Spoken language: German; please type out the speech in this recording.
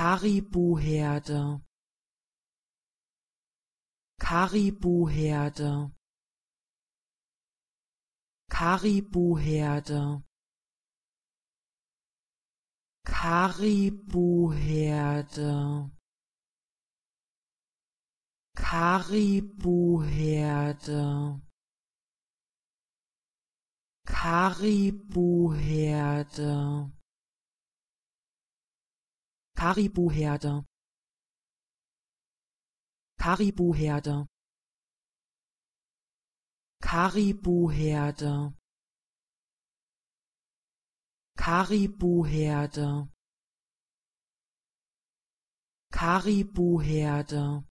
Karibuherde. Karibuherde. Karibuherde. Karibuherde. Karibuherde. Karibuherde Karibuherde. Karibuherde. Karibuherde. Karibuherde. Karibuherde